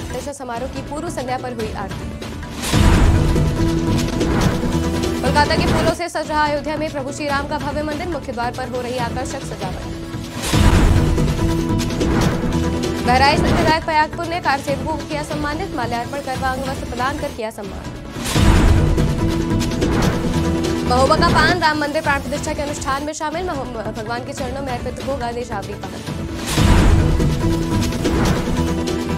प्राण प्रतिष्ठा समारोह की पूर्व संध्या पर हुई आरती। कोलकाता के फूलों से सज रहा अयोध्या में प्रभु श्री राम का भव्य मंदिर मुख्य द्वार पर हो रही आकर्षक सजावट। बहराइच में विधायक पयागपुर ने कार सेवकों को किया सम्मानित, माल्यार्पण कर व अंग वस्त्र प्रदान कर किया सम्मान। महोबा का पान राम मंदिर प्राण प्रतिष्ठा के अनुष्ठान में शामिल भगवान के चरणों में अर्पित होगा देशावरी पान।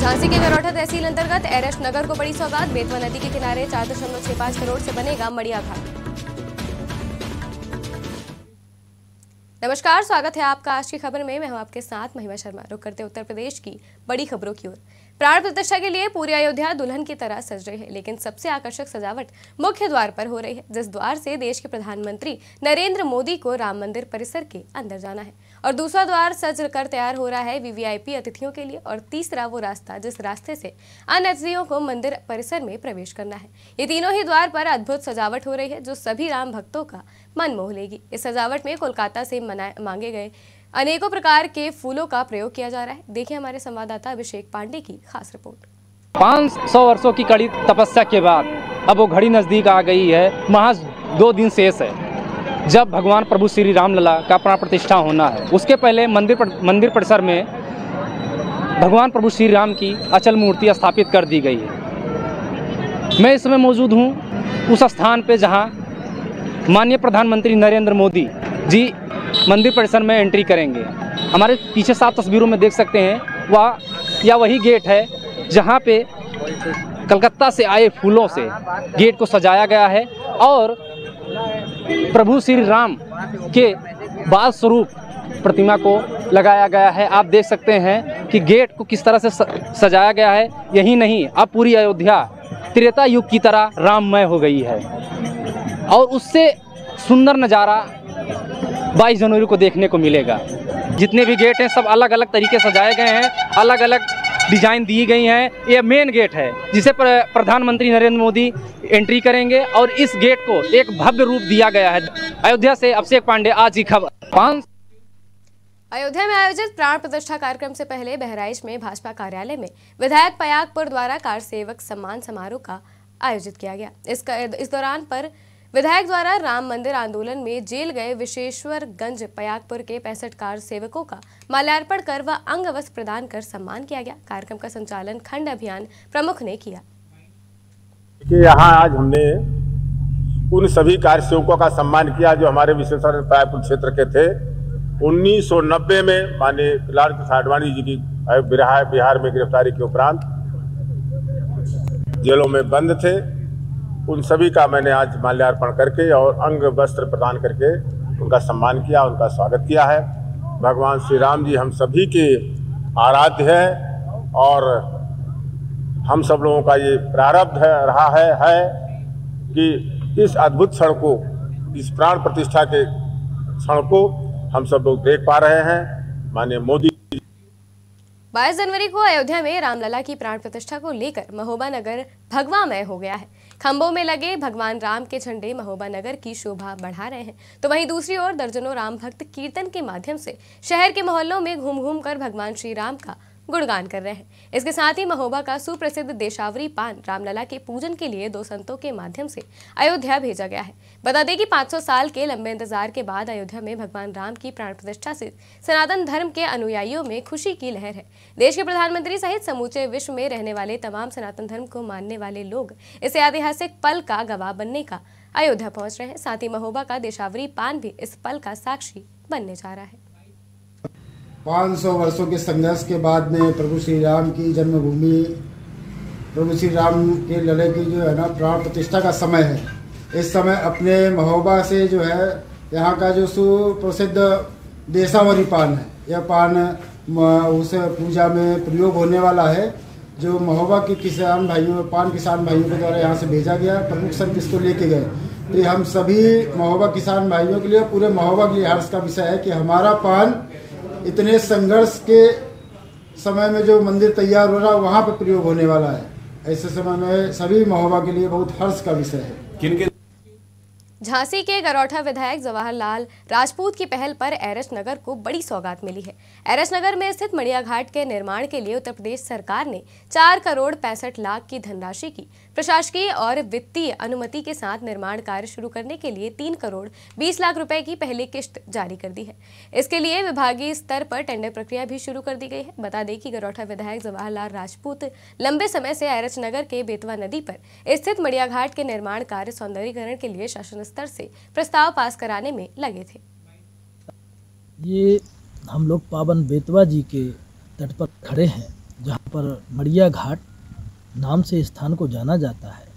झांसी के गरौठा तहसील अंतर्गत एरस नगर को बड़ी सौगात। बेतवा नदी के किनारे चार दशमलव छह पाँच करोड़ से बनेगा मड़िया घाट। नमस्कार, स्वागत है आपका। आज की खबर में मैं हूँ आपके साथ महिमा शर्मा। रुक करते उत्तर प्रदेश की बड़ी खबरों की ओर। प्राण प्रतिष्ठा के लिए पूरी अयोध्या दुल्हन की तरह सज रही है, लेकिन सबसे आकर्षक सजावट मुख्य द्वार पर हो रही है, जिस द्वार से देश के प्रधानमंत्री नरेंद्र मोदी को राम मंदिर परिसर के अंदर जाना है। और दूसरा द्वार सज कर तैयार हो रहा है वीवीआईपी अतिथियों के लिए, और तीसरा वो रास्ता जिस रास्ते से अन्य अतिथियों को मंदिर परिसर में प्रवेश करना है। ये तीनों ही द्वार पर अद्भुत सजावट हो रही है, जो सभी राम भक्तों का मन मोह लेगी। इस सजावट में कोलकाता से मांगे गए अनेकों प्रकार के फूलों का प्रयोग किया जा रहा है। देखिए हमारे संवाददाता अभिषेक पांडे की खास रिपोर्ट। पाँच सौ वर्षों की कड़ी तपस्या के बाद अब वो घड़ी नज़दीक आ गई है। महज दो दिन शेष है। जब भगवान प्रभु श्री राम लला का प्राण प्रतिष्ठा होना है उसके पहले मंदिर पर, मंदिर परिसर में भगवान प्रभु श्री राम की अचल मूर्ति स्थापित कर दी गई है। मैं इस समय मौजूद हूँ उस स्थान पे जहाँ माननीय प्रधानमंत्री नरेंद्र मोदी जी मंदिर परिसर में एंट्री करेंगे। हमारे पीछे सात तस्वीरों में देख सकते हैं, वह या वही गेट है, जहाँ पे कलकत्ता से आए फूलों से गेट को सजाया गया है और प्रभु श्री राम के बाल स्वरूप प्रतिमा को लगाया गया है। आप देख सकते हैं कि गेट को किस तरह से, सजाया गया है। यही नहीं, अब पूरी अयोध्या त्रेता युग की तरह राममय हो गई है। और उससे सुंदर नज़ारा 22 जनवरी को देखने को मिलेगा। जितने भी गेट हैं, सब अलग अलग तरीके सजाए गए हैं अलग अलग डिज़ाइन दी गई हैं। ये मेन गेट है, जिसे प्र- प्रधानमंत्री नरेंद्र मोदी एंट्री करेंगे और इस गेट को एक भव्य रूप दिया गया है। अयोध्या से अभिषेक पांडे, आज की खबर। पाँच अयोध्या में आयोजित प्राण प्रतिष्ठा कार्यक्रम से पहले बहराइच में भाजपा कार्यालय में विधायक पयागपुर द्वारा कार सेवक सम्मान समारोह का आयोजित किया गया। इस इस दौरान पर विधायक द्वारा राम मंदिर आंदोलन में जेल गए विशेश्वरगंज पयागपुर के पैंसठ कार सेवकों का माल्यार्पण कर व अंग वस्त्र प्रदान कर सम्मान किया गया। कार्यक्रम का संचालन खंड अभियान प्रमुख ने किया। कि यहाँ आज हमने उन सभी कार्य सेवकों का सम्मान किया जो हमारे विशेषकर रायपुर क्षेत्र के थे। 1990 में माननीय लाल कृष्ण आडवाणी जी की बिहार में गिरफ्तारी के उपरांत जेलों में बंद थे। उन सभी का मैंने आज माल्यार्पण करके और अंग वस्त्र प्रदान करके उनका सम्मान किया, उनका स्वागत किया है। भगवान श्री राम जी हम सभी के आराध्य है और हम सब लोगों का ये प्रारब्ध है, रहा है है कि इस अद्भुत क्षण को, इस प्राण प्रतिष्ठा के क्षण को हम सब लोग देख पा रहे हैं। माननीय मोदी बाईस जनवरी को अयोध्या में रामलला की प्राण प्रतिष्ठा को लेकर महोबा नगर भगवामय हो गया है। खंभों में लगे भगवान राम के झंडे महोबा नगर की शोभा बढ़ा रहे हैं। तो वहीं दूसरी ओर दर्जनों राम भक्त कीर्तन के माध्यम से शहर के मोहल्लों में घूम घूम कर भगवान श्री राम का गुणगान कर रहे हैं। इसके साथ ही महोबा का सुप्रसिद्ध देशावरी पान रामलला के पूजन के लिए दो संतों के माध्यम से अयोध्या भेजा गया है। बता दें कि 500 साल के लंबे इंतज़ार के बाद अयोध्या में भगवान राम की प्राण प्रतिष्ठा से सनातन धर्म के अनुयायियों में खुशी की लहर है। देश के प्रधानमंत्री सहित समूचे विश्व में रहने वाले तमाम सनातन धर्म को मानने वाले लोग इस ऐतिहासिक पल का गवाह बनने का अयोध्या पहुँच रहे हैं। साथ ही महोबा का देशावरी पान भी इस पल का साक्षी बनने जा रहा है। 500 वर्षों के संघर्ष के बाद में प्रभु श्री राम की जन्मभूमि, प्रभु श्री राम के लड़े की जो है ना प्राण प्रतिष्ठा का समय है। इस समय अपने महोबा से जो है, यहाँ का जो सुप्रसिद्ध देशावरी पान है, यह पान उस पूजा में प्रयोग होने वाला है, जो महोबा के किसान भाइयों, पान किसान भाइयों के द्वारा यहाँ से भेजा गया, प्रमुख संत इसको लेके गए। तो हम सभी महोबा किसान भाइयों के लिए, पूरे महोबा के लिए हर्ष का विषय है कि हमारा पान इतने संघर्ष के समय में जो मंदिर तैयार हो रहा है वहाँ पर प्रयोग होने वाला है। ऐसे समय में सभी महोबा के लिए बहुत हर्ष का विषय है। झांसी के गरौठा विधायक जवाहरलाल राजपूत की पहल पर एरस नगर को बड़ी सौगात मिली है। एरस नगर में स्थित मड़िया घाट के निर्माण के लिए उत्तर प्रदेश सरकार ने चार करोड़ पैंसठ लाख की धनराशि की। प्रशासकीय और वित्तीय अनुमति के साथ निर्माण कार्य शुरू करने के लिए तीन करोड़ बीस लाख रुपए की पहली किश्त जारी कर दी है। इसके लिए विभागीय स्तर पर टेंडर प्रक्रिया भी शुरू कर दी गई है। बता दें कि गरौठा विधायक जवाहरलाल राजपूत लंबे समय से एरस नगर के बेतवा नदी पर स्थित मड़िया घाट के निर्माण कार्य सौंदर्यीकरण के लिए शासन स्तर से प्रस्ताव पास कराने में लगे थे। ये हम लोग पावन बेतवा जी के तट पर खड़े हैं, जहाँ पर मड़िया घाट नाम से स्थान को जाना जाता है।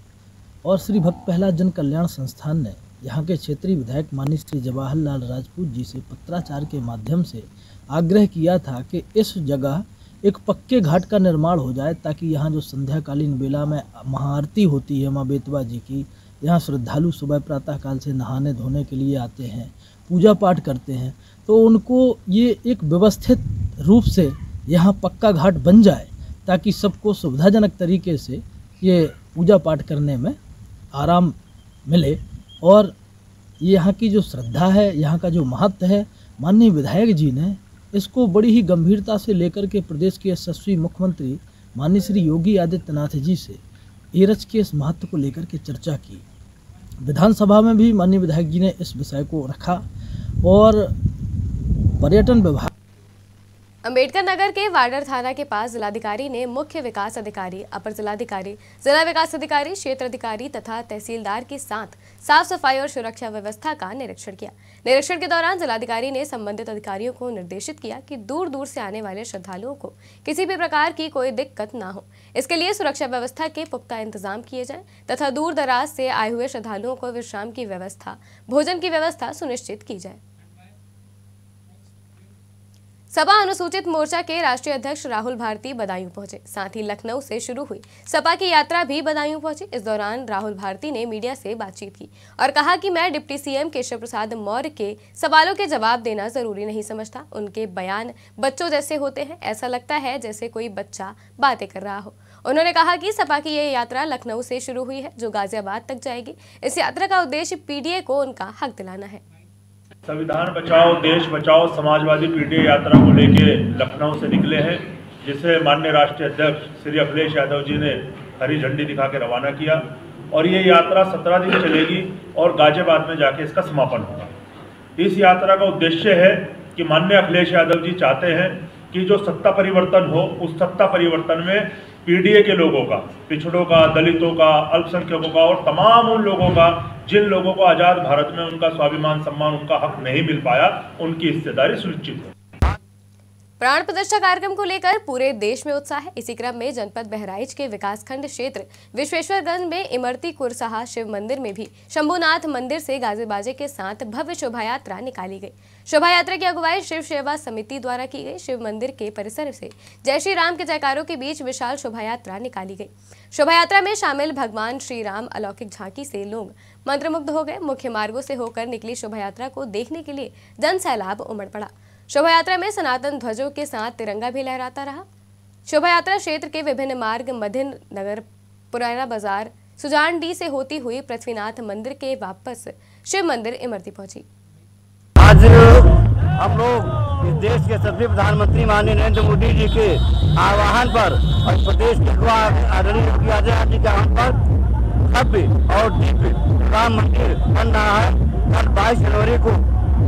और श्री भक्त प्रहलाद जन कल्याण संस्थान ने यहाँ के क्षेत्रीय विधायक माननीय श्री जवाहरलाल राजपूत जी से पत्राचार के माध्यम से आग्रह किया था कि इस जगह एक पक्के घाट का निर्माण हो जाए, ताकि यहाँ जो संध्याकालीन बेला में महाआरती होती है माँ बेतवा जी की यहाँ श्रद्धालु सुबह प्रातः काल से नहाने धोने के लिए आते हैं पूजा पाठ करते हैं तो उनको ये एक व्यवस्थित रूप से यहाँ पक्का घाट बन जाए, ताकि सबको सुविधाजनक तरीके से ये पूजा पाठ करने में आराम मिले। और यहाँ की जो श्रद्धा है, यहाँ का जो महत्व है, माननीय विधायक जी ने इसको बड़ी ही गंभीरता से लेकर के प्रदेश के यशस्वी मुख्यमंत्री माननीय श्री योगी आदित्यनाथ जी से एरच के इस महत्व को लेकर के चर्चा की। विधानसभा में भी माननीय विधायक जी ने इस विषय को रखा और पर्यटन विभाग अंबेडकर नगर के वाडर थाना के पास जिलाधिकारी ने मुख्य विकास अधिकारी, अपर जिलाधिकारी, जिला विकास अधिकारी, क्षेत्र अधिकारी तथा तहसीलदार के साथ साफ़ सफ़ाई और सुरक्षा व्यवस्था का निरीक्षण किया। निरीक्षण के दौरान जिलाधिकारी ने संबंधित अधिकारियों को निर्देशित किया कि दूर दूर से आने वाले श्रद्धालुओं को किसी भी प्रकार की कोई दिक्कत न हो। इसके लिए सुरक्षा व्यवस्था के पुख्ता इंतज़ाम किए जाए तथा दूर दराज से आए हुए श्रद्धालुओं को विश्राम की व्यवस्था, भोजन की व्यवस्था सुनिश्चित की जाए। सपा अनुसूचित मोर्चा के राष्ट्रीय अध्यक्ष राहुल भारती बदायूं पहुँचे। साथ ही लखनऊ से शुरू हुई सपा की यात्रा भी बदायूं पहुँची। इस दौरान राहुल भारती ने मीडिया से बातचीत की और कहा कि मैं डिप्टी सीएम केशव प्रसाद मौर्य के सवालों के जवाब देना ज़रूरी नहीं समझता। उनके बयान बच्चों जैसे होते हैं। ऐसा लगता है जैसे कोई बच्चा बातें कर रहा हो। उन्होंने कहा कि सपा की ये यात्रा लखनऊ से शुरू हुई है, जो गाजियाबाद तक जाएगी। इस यात्रा का उद्देश्य पीडीए को उनका हक दिलाना है। संविधान बचाओ, देश बचाओ, समाजवादी पीढ़ी यात्रा को लेके लखनऊ से निकले हैं, जिसे माननीय राष्ट्रीय अध्यक्ष श्री अखिलेश यादव जी ने हरी झंडी दिखा के रवाना किया और ये यात्रा सत्रह दिन चलेगी और गाजियाबाद में जाके इसका समापन होगा। इस यात्रा का उद्देश्य है कि माननीय अखिलेश यादव जी चाहते हैं कि जो सत्ता परिवर्तन हो, उस सत्ता परिवर्तन में पीडीए के लोगों का, पिछड़ों का, दलितों का, अल्पसंख्यकों का और तमाम उन लोगों का जिन लोगों को आज़ाद भारत में उनका स्वाभिमान, सम्मान, उनका हक नहीं मिल पाया, उनकी हिस्सेदारी सुनिश्चित हो। प्राण प्रतिष्ठा कार्यक्रम को लेकर पूरे देश में उत्साह है। इसी क्रम में जनपद बहराइच के विकासखंड क्षेत्र विश्वेश्वरगंज में इमरती कुरसाहा शिव मंदिर में भी शंभुनाथ मंदिर से गाजे बाजे के साथ भव्य शोभा यात्रा निकाली गई। शोभा यात्रा की अगुवाई शिव सेवा समिति द्वारा की गई। शिव मंदिर के परिसर से जय श्री राम के जयकारों के बीच विशाल शोभा यात्रा निकाली गई। शोभा यात्रा में शामिल भगवान श्री राम अलौकिक झांकी से लोग मंत्रमुग्ध हो गए। मुख्य मार्गो से होकर निकली शोभा यात्रा को देखने के लिए जन सैलाब उमड़ पड़ा। शोभा यात्रा में सनातन ध्वजों के साथ तिरंगा भी लहराता रहा। शोभा यात्रा क्षेत्र के विभिन्न मार्ग मधिन नगर, पुराना बाज़ार, सुजान डी से होती हुई पृथ्वीनाथ मंदिर के वापस शिव मंदिर इमरती पहुँची। आज हम लोग इस देश के सभी प्रधानमंत्री माननीय नरेंद्र मोदी जी के आह्वान पर और प्रदेश जी के आह्वान पर भव्य और दिव्य राम मंदिर बन रहा है। कल बाईस जनवरी को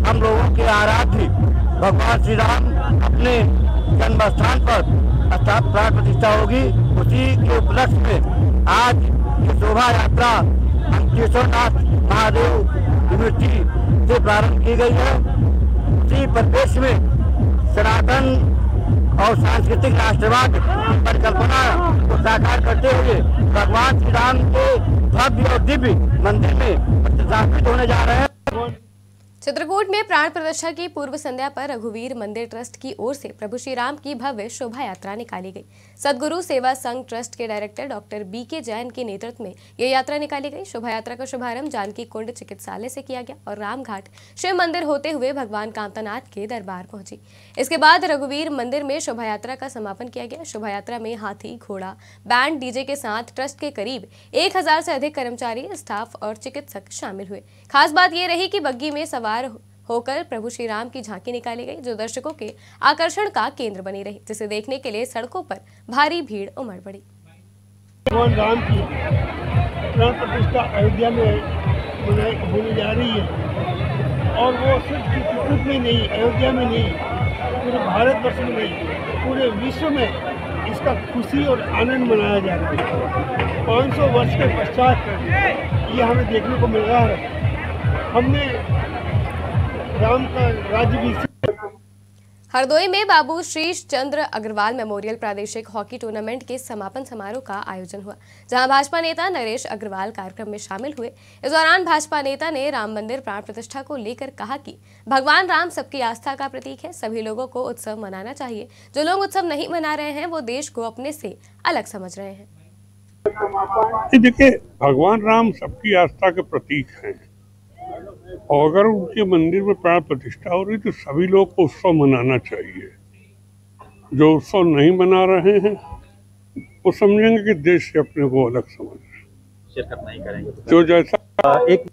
हम लोगों के आराध्य भगवान श्री राम अपने जन्म स्थान पर प्राण प्रतिष्ठा होगी। उसी के उपलक्ष्य में आज शोभा यात्रा केशवनाथ महादेव यूनिवर्सिटी से प्रारंभ की गई है। उसी परिवेश में सनातन और सांस्कृतिक राष्ट्रवाद परिकल्पना को साकार करते हुए भगवान श्री राम के भव्य और दिव्य मंदिर में प्रतिष्ठापित होने जा रहे हैं। चित्रकूट में प्राण प्रतिष्ठा की पूर्व संध्या पर रघुवीर मंदिर ट्रस्ट की ओर से प्रभु श्री राम की भव्य शोभा यात्रा निकाली गई। सदगुरु सेवा संघ ट्रस्ट के डायरेक्टर डॉक्टर बी के जैन के नेतृत्व में ये यात्रा निकाली गई। शोभा यात्रा का शुभारंभ जानकी कुंड चिकित्सालय से किया गया और रामघाट शिव मंदिर होते हुए भगवान कांतानाथ के दरबार पहुँची। इसके बाद रघुवीर मंदिर में शोभा यात्रा का समापन किया गया। शोभा यात्रा में हाथी, घोड़ा, बैंड, डीजे के साथ ट्रस्ट के करीब एक हज़ार से अधिक कर्मचारी, स्टाफ और चिकित्सक शामिल हुए। खास बात ये रही की बग्गी में सवार होकर प्रभु श्री राम की झांकी निकाली गई, जो दर्शकों के आकर्षण का केंद्र बनी रही, जिसे देखने के लिए सड़कों पर भारी भीड़ उमड़ पड़ी। भगवान राम की प्राण प्रतिष्ठा अयोध्या में होने जा रही है। और वो सिर्फ़ चित्रकूट में नहीं, अयोध्या में नहीं, पूरे भारतवर्ष में नहीं, पूरे विश्व में इसका खुशी और आनंद मनाया जा रहा है। 500 वर्ष के पश्चात ये हमें देखने को मिल रहा है। हमने राम का राज्य हरदोई में बाबू शीश चंद्र अग्रवाल मेमोरियल प्रादेशिक हॉकी टूर्नामेंट के समापन समारोह का आयोजन हुआ जहाँ भाजपा नेता नरेश अग्रवाल कार्यक्रम में शामिल हुए। इस दौरान भाजपा नेता ने राम मंदिर प्राण प्रतिष्ठा को लेकर कहा कि भगवान राम सबकी आस्था का प्रतीक है सभी लोगों को उत्सव मनाना चाहिए। जो लोग उत्सव नहीं मना रहे हैं वो देश को अपने से अलग समझ रहे हैं। देखिए भगवान राम सबकी आस्था के प्रतीक हैं। और अगर उनके मंदिर में प्राण प्रतिष्ठा हो रही तो सभी लोग को उत्सव मनाना चाहिए। जो उत्सव नहीं मना रहे हैं वो समझेंगे कि देश से अपने को अलग समझ रहे शिरकत नहीं करेंगे। जो जैसा एक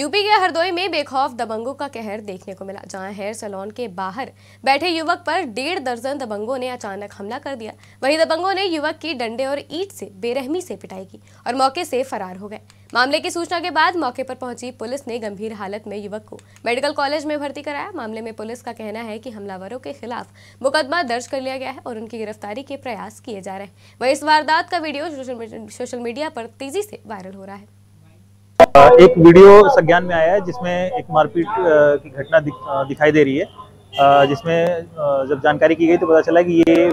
यूपी के हरदोई में बेखौफ दबंगों का कहर देखने को मिला, जहाँ हेयर सैलून के बाहर बैठे युवक पर डेढ़ दर्जन दबंगों ने अचानक हमला कर दिया। वहीं दबंगों ने युवक की डंडे और ईट से बेरहमी से पिटाई की और मौके से फरार हो गए। मामले की सूचना के बाद मौके पर पहुँची पुलिस ने गंभीर हालत में युवक को मेडिकल कॉलेज में भर्ती कराया। मामले में पुलिस का कहना है कि हमलावरों के खिलाफ मुकदमा दर्ज कर लिया गया है और उनकी गिरफ्तारी के प्रयास किए जा रहे हैं। वहीं इस वारदात का वीडियो सोशल- मीडिया पर तेज़ी से वायरल हो रहा है। एक वीडियो संज्ञान में आया है जिसमें एक मारपीट की घटना दिख, दिखाई दे रही है। जिसमें जब जानकारी की गई तो पता चला कि ये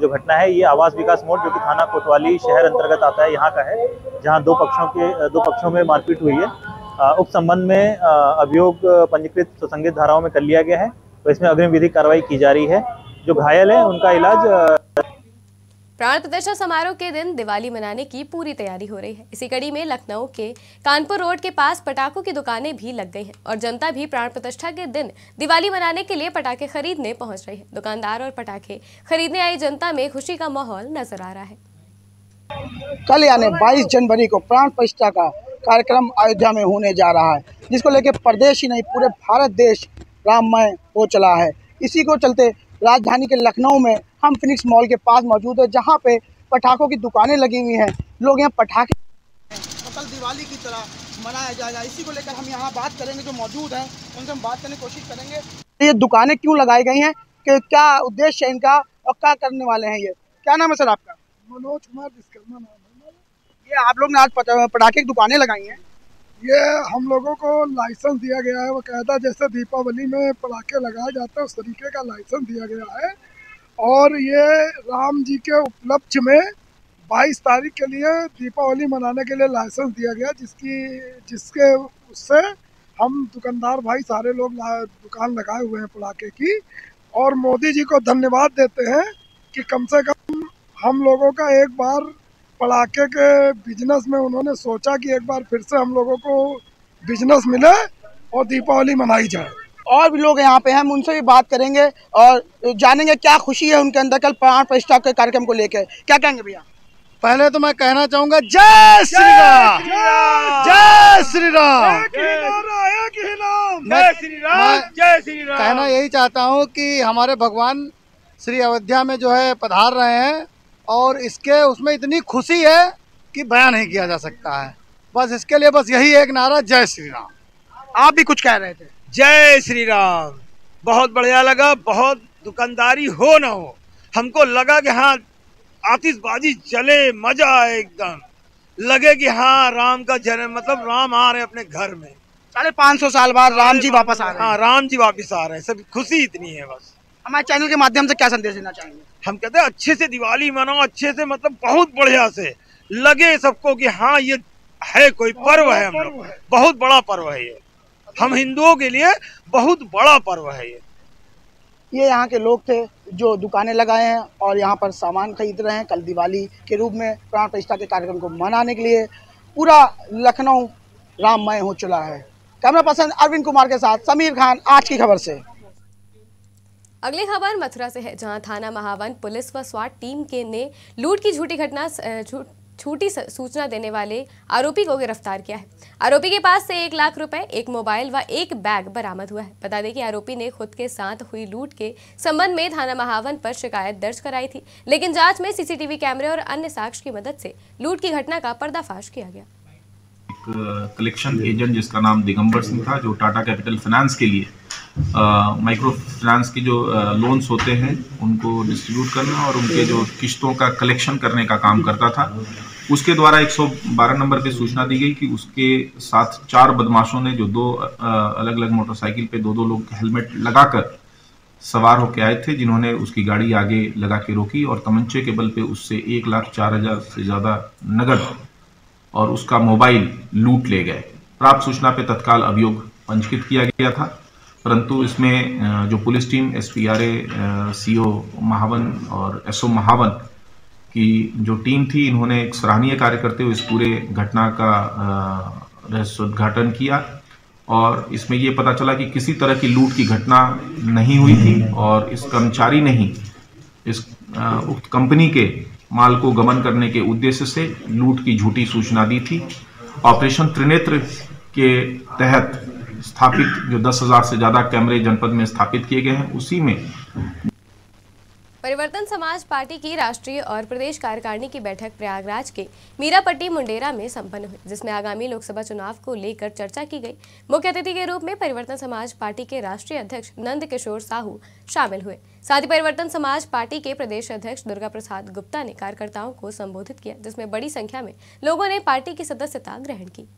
जो घटना है ये आवास विकास मोड़ जो कि थाना कोतवाली शहर अंतर्गत आता है यहाँ का है जहाँ दो पक्षों के दो पक्षों में मारपीट हुई है। उप संबंध में अभियोग पंजीकृत सुसंगित धाराओं में कर लिया गया है तो इसमें अग्रिम विधिक कार्रवाई की जा रही है। जो घायल है उनका इलाज प्राण प्रतिष्ठा समारोह के दिन दिवाली मनाने की पूरी तैयारी हो रही है। इसी कड़ी में लखनऊ के कानपुर रोड के पास पटाखों की दुकानें भी लग गई हैं और जनता भी प्राण प्रतिष्ठा के दिन दिवाली मनाने के लिए पटाखे खरीदने पहुँच रही है। दुकानदार और पटाखे खरीदने आई जनता में खुशी का माहौल नज़र आ रहा है। कल यानी 22 जनवरी को प्राण प्रतिष्ठा का कार्यक्रम अयोध्या में होने जा रहा है, जिसको लेकर प्रदेश ही नहीं, पूरे भारत देश राममय हो चला है। इसी को चलते राजधानी के लखनऊ में हम फिनिक्स मॉल के पास मौजूद है जहाँ पे पटाखों की दुकानें लगी हुई हैं। लोग यहाँ पटाखे कल दिवाली की तरह मनाया जाएगा। इसी को लेकर हम यहाँ बात करेंगे जो मौजूद हैं उनसे हम बात करने की कोशिश करेंगे। ये दुकानें क्यों लगाई गई हैं? कि क्या उद्देश्य है इनका और क्या करने वाले हैं ये? क्या नाम है सर आपका? मनोज कुमार विश्वकर्मा नाम है। ये आप लोग ने आज पटाखे की दुकानें लगाई हैं? ये हम लोगों को लाइसेंस दिया गया है। वो कहता जैसे दीपावली में पटाखे लगाए जाते हैं उस तरीके का लाइसेंस दिया गया है। और ये राम जी के उपलक्ष्य में 22 तारीख के लिए दीपावली मनाने के लिए लाइसेंस दिया गया, जिसकी, जिसके उससे हम दुकानदार भाई सारे लोग दुकान लगाए हुए हैं पटाखे की। और मोदी जी को धन्यवाद देते हैं कि कम से कम हम लोगों का एक बार पटाखे के बिज़नेस में उन्होंने सोचा कि एक बार फिर से हम लोगों को बिज़नेस मिले और दीपावली मनाई जाए। और भी लोग यहाँ पे हैं हम उनसे भी बात करेंगे और जानेंगे क्या खुशी है उनके अंदर कल प्राण प्रतिष्ठा के कार्यक्रम को लेकर क्या कहेंगे भैया? पहले तो मैं कहना चाहूँगा जय श्री राम। जय श्री राम। जय श्री राम। जय श्री राम कहना यही चाहता हूँ कि हमारे भगवान श्री अयोध्या में जो है पधार रहे हैं और इसके उसमें इतनी खुशी है कि बयान नहीं किया जा सकता है। बस इसके लिए बस यही एक नारा जय श्री राम। आप भी कुछ कह रहे थे। जय श्री राम बहुत बढ़िया लगा बहुत दुकानदारी हो ना हो। हमको लगा कि हाँ आतिशबाजी चले मज़ा आए एकदम। लगे कि हाँ राम का जन्म मतलब राम आ रहे अपने घर में। साढ़े पाँच सौ साल बाद राम जी वापस आ रहे हाँ हैं। राम जी वापस आ रहे हैं। सब खुशी इतनी है बस। हमारे चैनल के माध्यम से क्या संदेश देना चाहेंगे? हम कहते हैं अच्छे से दिवाली मनाओ अच्छे से मतलब बहुत बढ़िया से। लगे सबको कि हाँ ये है कोई पर्व है हम लोग। बहुत बड़ा पर्व है ये। हम हिंदुओं के लिए बहुत बड़ा पर्व है ये। ये यहाँ के लोग थे जो दुकानें लगाए हैं और यहाँ पर सामान खरीद रहे हैं। कल दिवाली के रूप में प्राण प्रतिष्ठा के कार्यक्रम को मनाने के लिए पूरा लखनऊ राममय हो चुका है। कैमरा पर्सन अरविंद कुमार के साथ समीर खान आज की खबर से। अगली खबर मथुरा से है जहाँ थाना महावन पुलिस व स्वाट टीम के ने लूट की झूठी घटना झूठ सूचना देने वाले आरोपी को गिरफ़्तार किया है। आरोपी के पास से एक लाख रुपए, एक मोबाइल व एक बैग बरामद हुआ है। बता दें कि आरोपी ने खुद के साथ हुई लूट के संबंध में थाना महावन पर शिकायत दर्ज कराई थी, लेकिन जाँच में सीसीटीवी कैमरे और अन्य साक्ष्य की मदद से लूट की घटना का पर्दाफाश किया गया। कलेक्शन एजेंट जिसका नाम दिगंबर सिंह था, जो टाटा कैपिटल फाइनेंस के लिए माइक्रो फाइनेंस के जो लोन्स होते हैं, उनको डिस्ट्रीब्यूट करना और उनके जो किस्तों का कलेक्शन करने का काम करता था। उसके द्वारा 112 नंबर पे सूचना दी गई कि उसके साथ चार बदमाशों ने जो दो अलग अलग मोटरसाइकिल पे दो दो लोग हेलमेट लगाकर सवार होकर आए थे, जिन्होंने उसकी गाड़ी आगे लगा के रोकी और तमंचे के बल पे उससे एक लाख चार हज़ार से ज़्यादा नगद और उसका मोबाइल लूट ले गए। प्राप्त सूचना पे तत्काल अभियोग पंजीकृत किया गया था, परंतु इसमें जो police team S P R A C O Mahavan और एस ओ महावन की जो टीम थी, इन्होंने एक सराहनीय कार्य करते हुए इस पूरे घटना का रहस्योद्घाटन किया और इसमें ये पता चला कि किसी तरह की लूट की घटना नहीं हुई थी और इस कर्मचारी ने ही इस उक्त कंपनी के माल को गमन करने के उद्देश्य से लूट की झूठी सूचना दी थी। ऑपरेशन त्रिनेत्र के तहत स्थापित, जो दस हज़ार से ज़्यादा कैमरे जनपद में स्थापित किए गए हैं, उसी में समाज पार्टी की राष्ट्रीय और प्रदेश कार्यकारिणी की बैठक प्रयागराज के मीरापट्टी मुंडेरा में संपन्न हुई, जिसमें आगामी लोकसभा चुनाव को लेकर चर्चा की गई। मुख्य अतिथि के रूप में परिवर्तन समाज पार्टी के राष्ट्रीय अध्यक्ष नंद किशोर साहू शामिल हुए। साथ ही परिवर्तन समाज पार्टी के प्रदेश अध्यक्ष दुर्गा प्रसाद गुप्ता ने कार्यकर्ताओं को संबोधित किया, जिसमें बड़ी संख्या में लोगों ने पार्टी की सदस्यता ग्रहण की।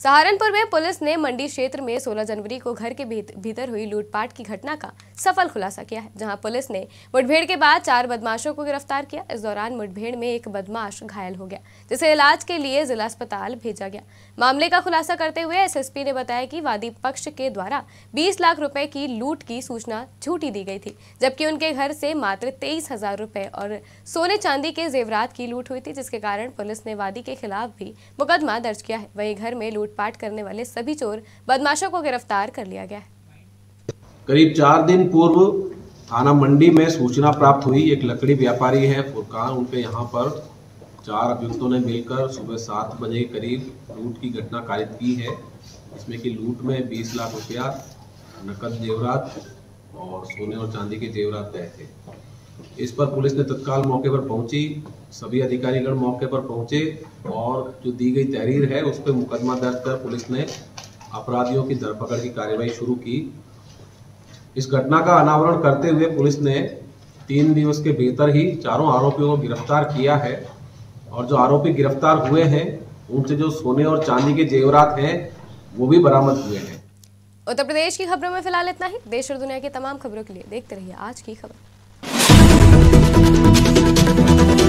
सहारनपुर में पुलिस ने मंडी क्षेत्र में 16 जनवरी को घर के भीतर हुई लूटपाट की घटना का सफल खुलासा किया है, जहाँ पुलिस ने मुठभेड़ के बाद चार बदमाशों को गिरफ़्तार किया। इस दौरान मुठभेड़ में एक बदमाश घायल हो गया, जिसे इलाज के लिए जिला अस्पताल भेजा गया। मामले का खुलासा करते हुए एसएसपी ने बताया कि वादी पक्ष के द्वारा बीस लाख रुपए की लूट की सूचना झूठी दी गई थी, जबकि उनके घर से मात्र तेईस हज़ार रुपए और सोने चांदी के जेवरात की लूट हुई थी, जिसके कारण पुलिस ने वादी के खिलाफ भी मुकदमा दर्ज किया है। वही घर में लूटपाट करने वाले सभी चोर बदमाशों को गिरफ़्तार कर लिया गया है। करीब चार दिन पूर्व थाना मंडी में सूचना प्राप्त हुई। एक लकड़ी व्यापारी है फुरकान। उनके यहाँ पर चार अभियुक्तों ने मिलकर सुबह सात बजे करीब लूट की घटना कारित की है। इसमें कि लूट में 20 लाख रुपया, नकद जेवरात और सोने और चांदी के जेवरात गए थे। इस पर पुलिस ने तत्काल मौके पर पहुँची, सभी अधिकारीगण मौके पर पहुँचे और जो दी गई तहरीर है, उस पर मुकदमा दर्ज कर पुलिस ने अपराधियों की धरपकड़ की कार्यवाही शुरू की। इस घटना का अनावरण करते हुए पुलिस ने तीन दिवस के भीतर ही चारों आरोपियों को गिरफ़्तार किया है और जो आरोपी गिरफ़्तार हुए हैं, उनसे जो सोने और चांदी के जेवरात हैं, वो भी बरामद हुए हैं। उत्तर प्रदेश की खबरों में फ़िलहाल इतना ही। देश और दुनिया की तमाम खबरों के लिए देखते रहिए आज की खबर। Thank you.